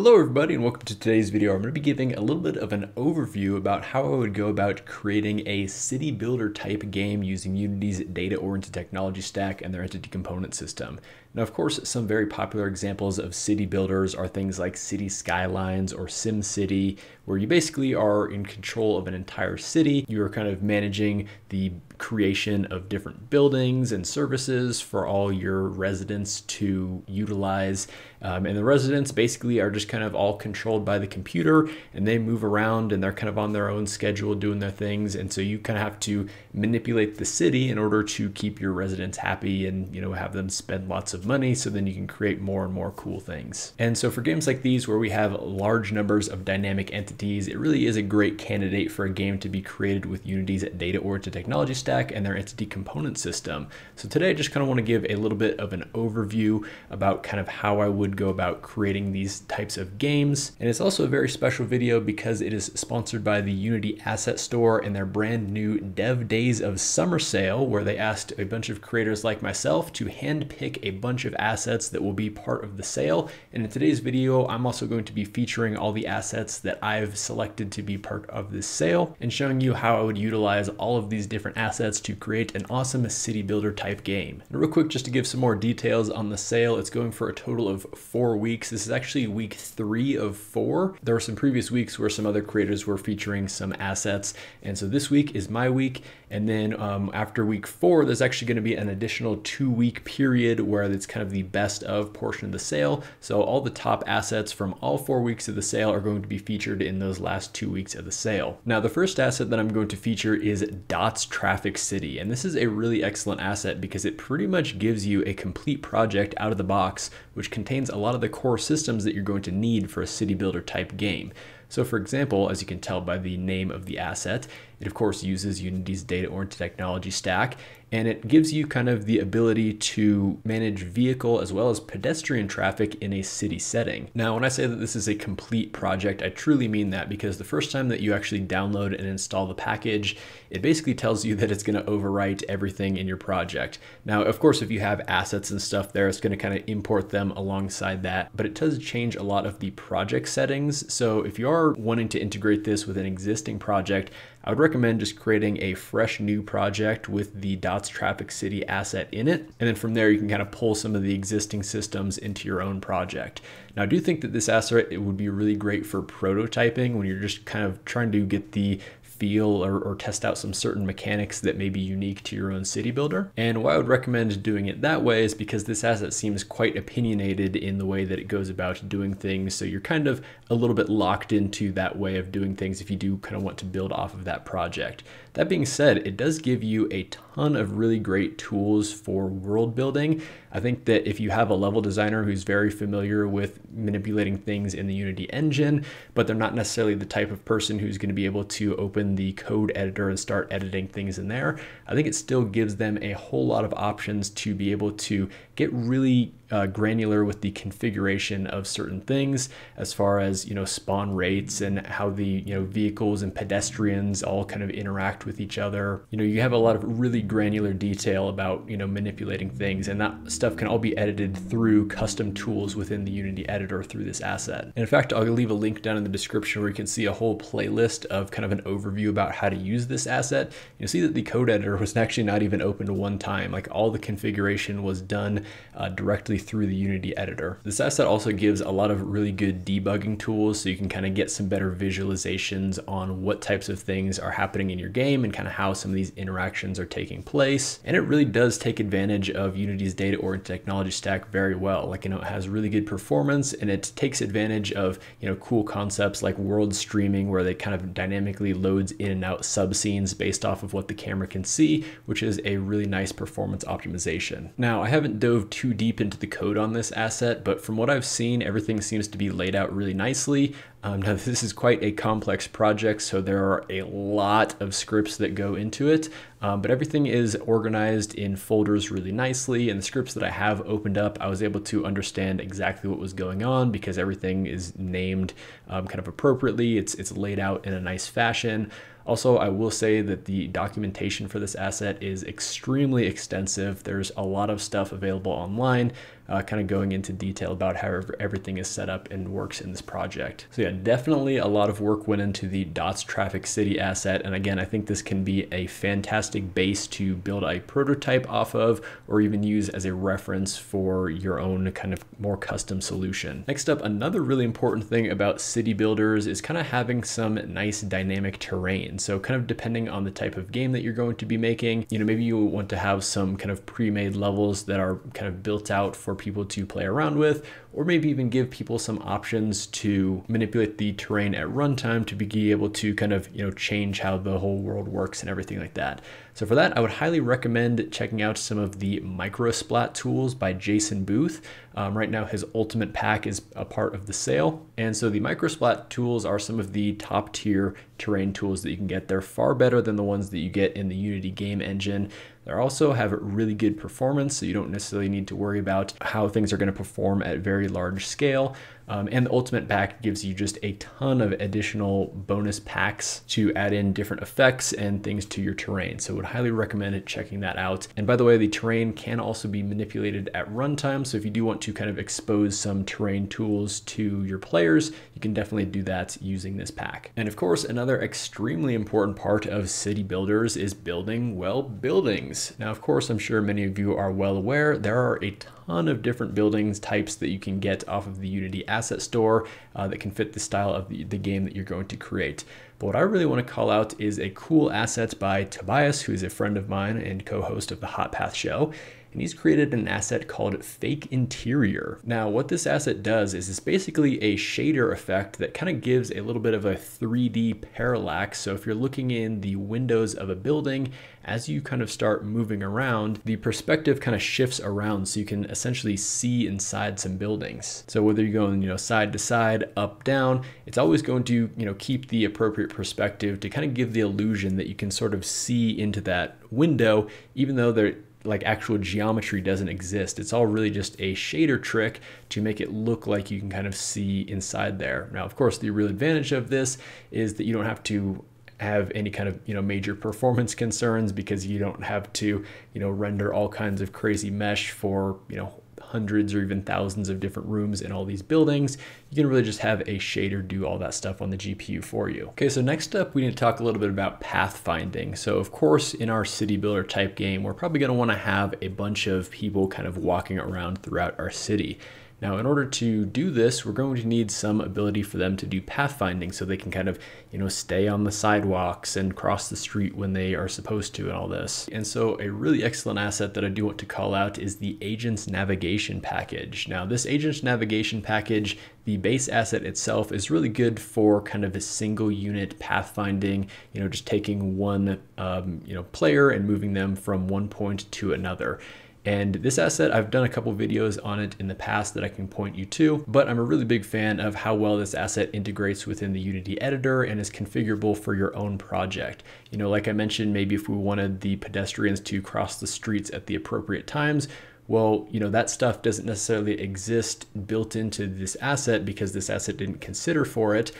Hello everybody and welcome to today's video. I'm going to be giving a little bit of an overview about how I would go about creating a city builder type game using Unity's data-oriented technology stack and their entity component system. Now, of course, some very popular examples of city builders are things like City Skylines or SimCity, where you basically are in control of an entire city. You are kind of managing the creation of different buildings and services for all your residents to utilize. Um, and the residents basically are just kind of all controlled by the computer and they move around and they're kind of on their own schedule doing their things. And so you kind of have to manipulate the city in order to keep your residents happy and, you know, have them spend lots of of money so then you can create more and more cool things. And so for games like these where we have large numbers of dynamic entities, it really is a great candidate for a game to be created with Unity's data-oriented technology stack and their entity component system. So today I just kind of want to give a little bit of an overview about kind of how I would go about creating these types of games. And it's also a very special video because it is sponsored by the Unity Asset Store and their brand new Dev Days of Summer Sale where they asked a bunch of creators like myself to handpick a bunch bunch of assets that will be part of the sale. And in today's video, I'm also going to be featuring all the assets that I've selected to be part of this sale and showing you how I would utilize all of these different assets to create an awesome city builder type game. And real quick, just to give some more details on the sale, it's going for a total of four weeks. This is actually week three of four. There were some previous weeks where some other creators were featuring some assets. And so this week is my week. And then um, after week four, there's actually going to be an additional two week period where it's kind of the best of portion of the sale. So all the top assets from all four weeks of the sale are going to be featured in those last two weeks of the sale. Now, the first asset that I'm going to feature is Dots Traffic City. And this is a really excellent asset because it pretty much gives you a complete project out of the box, which contains a lot of the core systems that you're going to need for a city builder type game. So for example, as you can tell by the name of the asset, it of course uses Unity's data-oriented technology stack, and it gives you kind of the ability to manage vehicle as well as pedestrian traffic in a city setting. Now, when I say that this is a complete project, I truly mean that because the first time that you actually download and install the package, it basically tells you that it's going to overwrite everything in your project. Now, of course, if you have assets and stuff there, it's going to kind of import them alongside that, but it does change a lot of the project settings. So if you are wanting to integrate this with an existing project, I would recommend just creating a fresh new project with the Dots Traffic City asset in it. And then from there, you can kind of pull some of the existing systems into your own project. Now, I do think that this asset it would be really great for prototyping when you're just kind of trying to get the feel or, or, test out some certain mechanics that may be unique to your own city builder. And why I would recommend doing it that way is because this asset seems quite opinionated in the way that it goes about doing things. So you're kind of a little bit locked into that way of doing things if you do kind of want to build off of that project. That being said, it does give you a ton of really great tools for world building. I think that if you have a level designer who's very familiar with manipulating things in the Unity engine, but they're not necessarily the type of person who's going to be able to open the code editor and start editing things in there, I think it still gives them a whole lot of options to be able to get really uh, granular with the configuration of certain things as far as you know spawn rates and how the you know vehicles and pedestrians all kind of interact with each other. You know you have a lot of really granular detail about you know manipulating things and that stuff can all be edited through custom tools within the unity editor through this asset. And in fact i'll leave a link down in the description where you can see a whole playlist of kind of an overview about how to use this asset. You'll see that the code editor was actually not even opened one time. Like all the configuration was done uh, directly through the Unity editor. This asset also gives a lot of really good debugging tools so you can kind of get some better visualizations on what types of things are happening in your game and kind of how some of these interactions are taking place. And it really does take advantage of Unity's data-oriented technology stack very well. Like, you know, it has really good performance and it takes advantage of, you know, cool concepts like world streaming where they kind of dynamically loads in and out sub scenes based off of what the camera can see, which is a really nice performance optimization. Now, I haven't dove too deep into the code on this asset, but from what I've seen, everything seems to be laid out really nicely. Um, now, this is quite a complex project, so there are a lot of scripts that go into it, um, but everything is organized in folders really nicely. And the scripts that I have opened up, I was able to understand exactly what was going on because everything is named um, kind of appropriately. It's, it's laid out in a nice fashion. Also, I will say that the documentation for this asset is extremely extensive. There's a lot of stuff available online. Uh, kind of going into detail about how everything is set up and works in this project. So yeah, definitely a lot of work went into the dots traffic city asset. And again, I think this can be a fantastic base to build a prototype off of, or even use as a reference for your own kind of more custom solution. Next up, another really important thing about city builders is kind of having some nice dynamic terrain. So kind of depending on the type of game that you're going to be making, you know, maybe you want to have some kind of pre-made levels that are kind of built out for people to play around with, or maybe even give people some options to manipulate the terrain at runtime to be able to kind of, you know, change how the whole world works and everything like that. So for that, I would highly recommend checking out some of the Microsplat tools by Jason Booth. Um, right now, his Ultimate Pack is a part of the sale. And so the Microsplat tools are some of the top tier terrain tools that you can get. They're far better than the ones that you get in the Unity game engine. They also have really good performance, so you don't necessarily need to worry about how things are going to perform at very large scale. Um, and the Ultimate Pack gives you just a ton of additional bonus packs to add in different effects and things to your terrain. So I would highly recommend checking that out. And by the way, the terrain can also be manipulated at runtime. So if you do want to kind of expose some terrain tools to your players, you can definitely do that using this pack. And of course, another extremely important part of city builders is building well buildings. Now, of course, I'm sure many of you are well aware there are a ton ton of different buildings types that you can get off of the Unity asset store uh, that can fit the style of the, the game that you're going to create. But what I really want to call out is a cool asset by Tobias, who is a friend of mine and co-host of the Hot Path Show and he's created an asset called Fake Interior. Now, what this asset does is it's basically a shader effect that kind of gives a little bit of a 3D parallax. So if you're looking in the windows of a building, as you kind of start moving around, the perspective kind of shifts around so you can essentially see inside some buildings. So whether you're going, you know, side to side, up, down, it's always going to, you know, keep the appropriate perspective to kind of give the illusion that you can sort of see into that window, even though there like actual geometry doesn't exist. It's all really just a shader trick to make it look like you can kind of see inside there. Now, of course, the real advantage of this is that you don't have to have any kind of you know major performance concerns because you don't have to you know render all kinds of crazy mesh for you know hundreds or even thousands of different rooms in all these buildings, you can really just have a shader do all that stuff on the GPU for you. Okay, so next up, we need to talk a little bit about pathfinding. So of course, in our city builder type game, we're probably gonna wanna have a bunch of people kind of walking around throughout our city. Now, in order to do this, we're going to need some ability for them to do pathfinding so they can kind of, you know, stay on the sidewalks and cross the street when they are supposed to and all this. And so a really excellent asset that I do want to call out is the Agents Navigation package. Now, this Agents Navigation package, the base asset itself is really good for kind of a single unit pathfinding, you know, just taking one, um, you know, player and moving them from one point to another. And this asset, I've done a couple videos on it in the past that I can point you to, but I'm a really big fan of how well this asset integrates within the Unity editor and is configurable for your own project. You know, like I mentioned, maybe if we wanted the pedestrians to cross the streets at the appropriate times, well, you know, that stuff doesn't necessarily exist built into this asset because this asset didn't consider for it,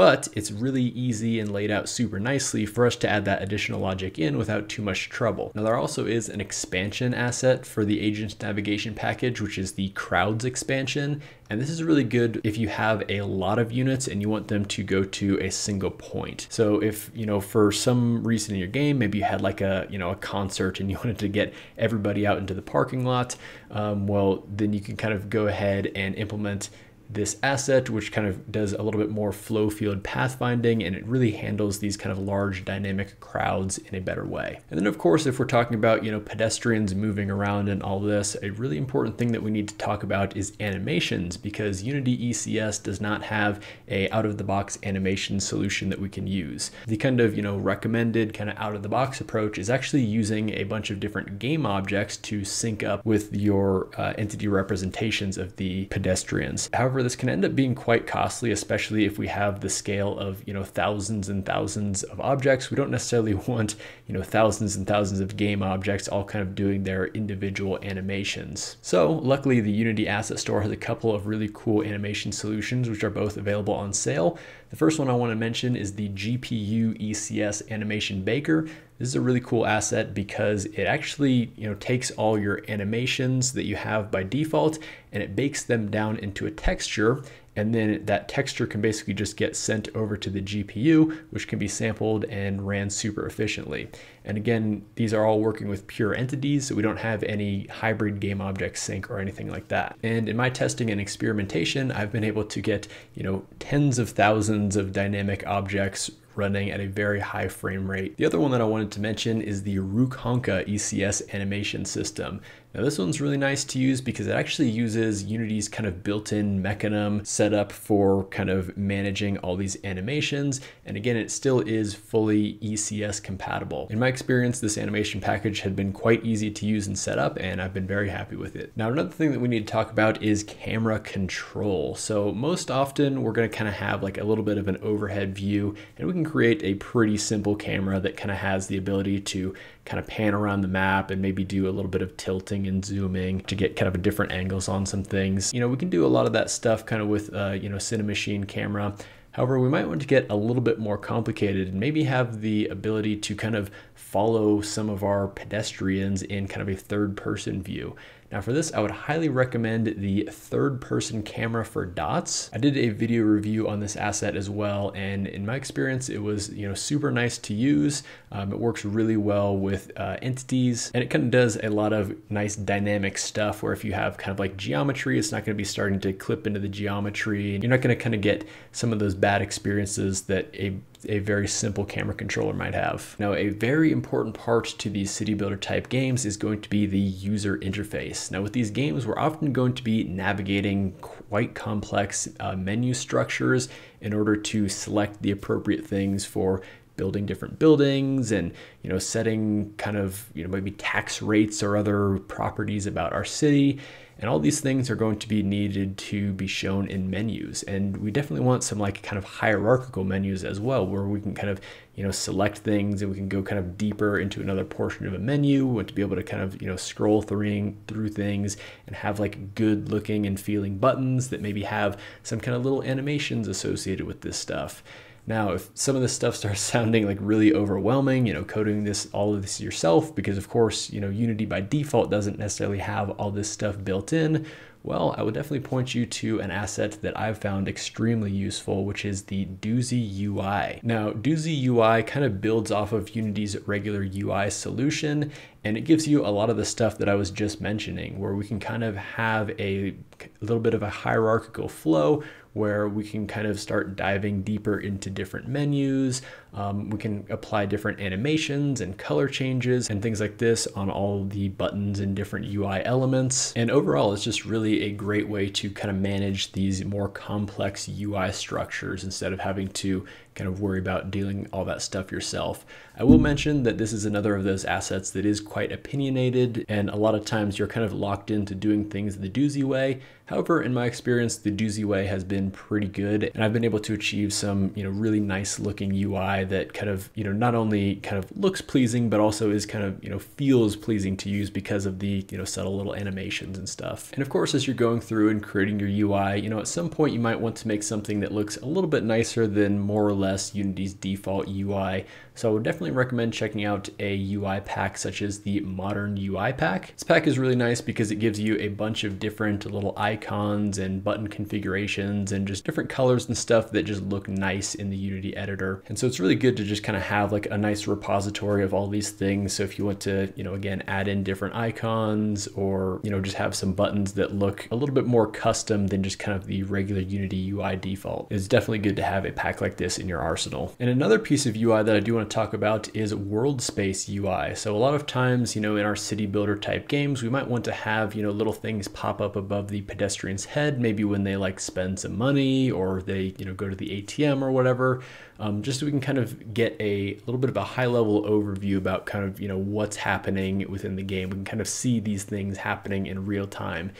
but it's really easy and laid out super nicely for us to add that additional logic in without too much trouble. Now there also is an expansion asset for the Agents Navigation package, which is the Crowds expansion. And this is really good if you have a lot of units and you want them to go to a single point. So if, you know, for some reason in your game, maybe you had like a, you know, a concert and you wanted to get everybody out into the parking lot, um, well, then you can kind of go ahead and implement this asset, which kind of does a little bit more flow field pathfinding, and it really handles these kind of large dynamic crowds in a better way. And then of course, if we're talking about, you know, pedestrians moving around and all this, a really important thing that we need to talk about is animations because Unity ECS does not have a out of the box animation solution that we can use. The kind of, you know, recommended kind of out of the box approach is actually using a bunch of different game objects to sync up with your uh, entity representations of the pedestrians. However, However, this can end up being quite costly, especially if we have the scale of, you know, thousands and thousands of objects. We don't necessarily want, you know, thousands and thousands of game objects all kind of doing their individual animations. So luckily the Unity Asset Store has a couple of really cool animation solutions, which are both available on sale. The first one I want to mention is the GPU ECS Animation Baker. this is a really cool asset because it actually, you know, takes all your animations that you have by default and it bakes them down into a texture and then that texture can basically just get sent over to the GPU, which can be sampled and ran super efficiently. And again, these are all working with pure entities, so we don't have any hybrid game object sync or anything like that. And in my testing and experimentation, I've been able to get, you know, tens of thousands of dynamic objects running at a very high frame rate. The other one that I wanted to mention is the Rukhanka ECS animation system. Now this one's really nice to use because it actually uses Unity's kind of built-in mechanism setup for kind of managing all these animations. And again, it still is fully ECS compatible. In my experience, this animation package had been quite easy to use and set up and I've been very happy with it. Now, another thing that we need to talk about is camera control. So most often we're gonna kind of have like a little bit of an overhead view and we can create a pretty simple camera that kind of has the ability to kind of pan around the map and maybe do a little bit of tilting and zooming to get kind of a different angles on some things. You know, we can do a lot of that stuff kind of with, uh, you know, Cinemachine camera. However, we might want to get a little bit more complicated and maybe have the ability to kind of follow some of our pedestrians in kind of a third person view. Now for this, I would highly recommend the third person camera for dots. I did a video review on this asset as well. And in my experience, it was, you know, super nice to use. Um, it works really well with uh, entities and it kind of does a lot of nice dynamic stuff where if you have kind of like geometry, it's not going to be starting to clip into the geometry and you're not going to kind of get some of those bad experiences that a a very simple camera controller might have. Now, a very important part to these city builder type games is going to be the user interface. Now, with these games, we're often going to be navigating quite complex uh, menu structures in order to select the appropriate things for building different buildings and you know setting kind of you know maybe tax rates or other properties about our city and all these things are going to be needed to be shown in menus. And we definitely want some like kind of hierarchical menus as well, where we can kind of, you know, select things and we can go kind of deeper into another portion of a menu. Want to be able to kind of, you know, scroll through, through things and have like good looking and feeling buttons that maybe have some kind of little animations associated with this stuff. Now, if some of this stuff starts sounding like really overwhelming, you know, coding this all of this yourself, because of course, you know, Unity by default doesn't necessarily have all this stuff built in, well, I would definitely point you to an asset that I've found extremely useful, which is the Doozy UI. Now, Doozy UI kind of builds off of Unity's regular UI solution, and it gives you a lot of the stuff that I was just mentioning, where we can kind of have a, a little bit of a hierarchical flow where we can kind of start diving deeper into different menus. Um, we can apply different animations and color changes and things like this on all the buttons and different UI elements. And overall, it's just really a great way to kind of manage these more complex UI structures instead of having to kind of worry about dealing all that stuff yourself. I will mention that this is another of those assets that is quite opinionated and a lot of times you're kind of locked into doing things the doozy way. However, in my experience, the doozy way has been pretty good and I've been able to achieve some, you know, really nice looking UI that kind of, you know, not only kind of looks pleasing, but also is kind of, you know, feels pleasing to use because of the, you know, subtle little animations and stuff. And of course, as you're going through and creating your UI, you know, at some point you might want to make something that looks a little bit nicer than more or less Unity's default UI. So I would definitely recommend checking out a UI pack such as the Modern UI pack. This pack is really nice because it gives you a bunch of different little icons and button configurations and just different colors and stuff that just look nice in the Unity editor. And so it's really good to just kind of have like a nice repository of all these things. So if you want to, you know, again, add in different icons or, you know, just have some buttons that look a little bit more custom than just kind of the regular Unity UI default, it's definitely good to have a pack like this in your arsenal. And another piece of UI that I do want to talk about is world space UI. So a lot of times, you know, in our city builder type games, we might want to have, you know, little things pop up above the pedestrian's head, maybe when they like spend some money or they, you know, go to the ATM or whatever, um, just so we can kind of get a little bit of a high level overview about kind of, you know, what's happening within the game. We can kind of see these things happening in real time.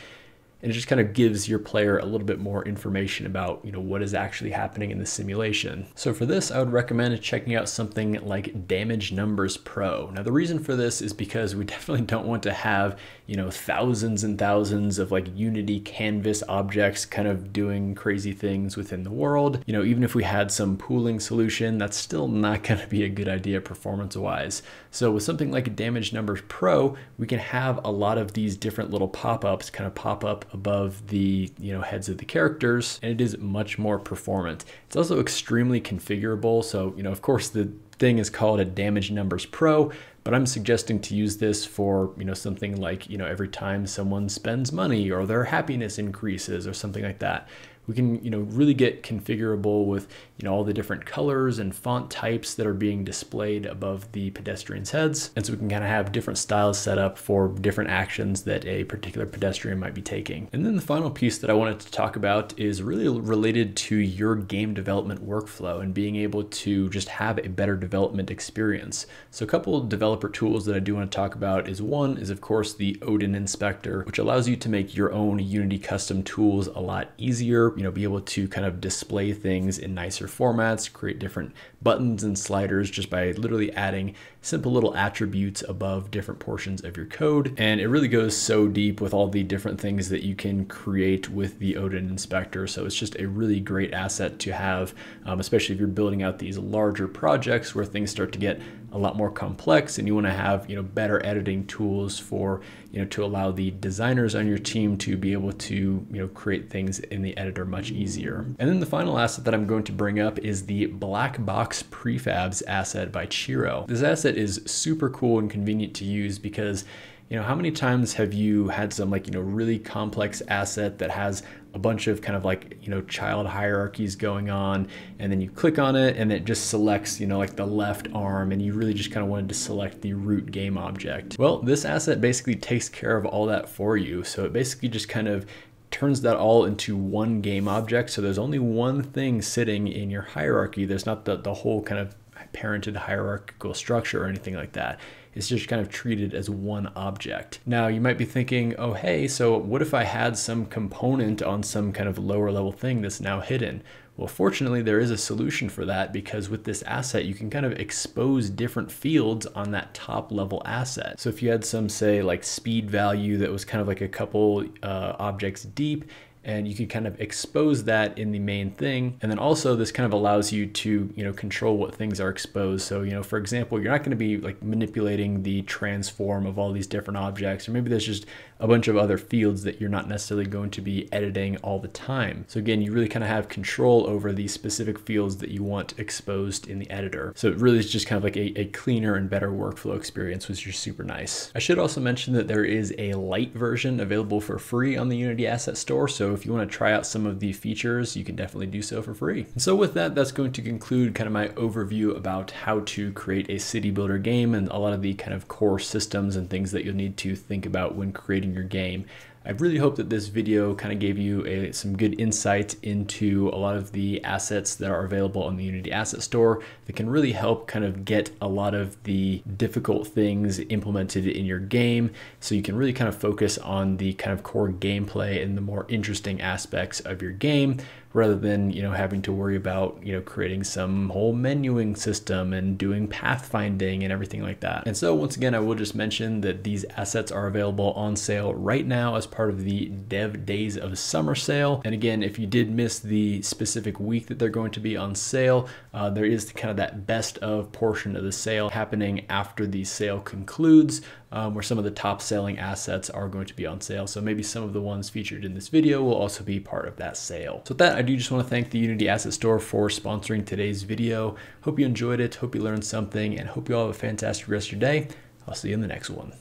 And it just kind of gives your player a little bit more information about, you know, what is actually happening in the simulation. So for this, I would recommend checking out something like Damage Numbers Pro. Now the reason for this is because we definitely don't want to have, you know, thousands and thousands of like Unity canvas objects kind of doing crazy things within the world. You know, even if we had some pooling solution, that's still not going to be a good idea performance wise. So with something like a Damage Numbers Pro, we can have a lot of these different little pop-ups kind of pop up above the you know heads of the characters and it is much more performant. It's also extremely configurable. So, you know, of course the thing is called a damage numbers pro, but I'm suggesting to use this for, you know, something like, you know, every time someone spends money or their happiness increases or something like that. We can you know really get configurable with you know all the different colors and font types that are being displayed above the pedestrians heads. And so we can kind of have different styles set up for different actions that a particular pedestrian might be taking. And then the final piece that i wanted to talk about is really related to your game development workflow and being able to just have a better development experience. So a couple of developer tools that i do want to talk about is one is of course the odin inspector which allows you to make your own unity custom tools a lot easier you know, be able to kind of display things in nicer formats, create different buttons and sliders just by literally adding simple little attributes above different portions of your code. And it really goes so deep with all the different things that you can create with the Odin inspector. So it's just a really great asset to have, um, especially if you're building out these larger projects where things start to get a lot more complex and you want to have you know better editing tools for you know to allow the designers on your team to be able to you know create things in the editor much easier and then the final asset that i'm going to bring up is the black box prefabs asset by Chiro this asset is super cool and convenient to use because you know how many times have you had some like you know really complex asset that has a bunch of kind of like you know child hierarchies going on and then you click on it and it just selects you know like the left arm and you really just kind of wanted to select the root game object? Well this asset basically takes care of all that for you. So it basically just kind of turns that all into one game object. So there's only one thing sitting in your hierarchy. There's not the, the whole kind of parented hierarchical structure or anything like that it's just kind of treated as one object. Now you might be thinking, oh hey, so what if I had some component on some kind of lower level thing that's now hidden? Well, fortunately, there is a solution for that because with this asset, you can kind of expose different fields on that top level asset. So if you had some, say, like speed value that was kind of like a couple uh, objects deep, and you can kind of expose that in the main thing. And then also this kind of allows you to, you know, control what things are exposed. So, you know, for example, you're not going to be like manipulating the transform of all these different objects, or maybe there's just a bunch of other fields that you're not necessarily going to be editing all the time. So again, you really kind of have control over the specific fields that you want exposed in the editor. So it really is just kind of like a, a cleaner and better workflow experience, which is super nice. I should also mention that there is a light version available for free on the Unity Asset Store. So if you want to try out some of the features, you can definitely do so for free. So with that, that's going to conclude kind of my overview about how to create a city builder game and a lot of the kind of core systems and things that you'll need to think about when creating your game. I really hope that this video kind of gave you a, some good insight into a lot of the assets that are available on the Unity Asset Store that can really help kind of get a lot of the difficult things implemented in your game. So you can really kind of focus on the kind of core gameplay and the more interesting aspects of your game rather than you know having to worry about you know creating some whole menuing system and doing pathfinding and everything like that. And so once again, I will just mention that these assets are available on sale right now as part of the Dev Days of Summer sale. And again, if you did miss the specific week that they're going to be on sale, uh, there is kind of that best of portion of the sale happening after the sale concludes um, where some of the top selling assets are going to be on sale. So maybe some of the ones featured in this video will also be part of that sale. So with that, I do just want to thank the Unity Asset Store for sponsoring today's video. Hope you enjoyed it, hope you learned something, and hope you all have a fantastic rest of your day. I'll see you in the next one.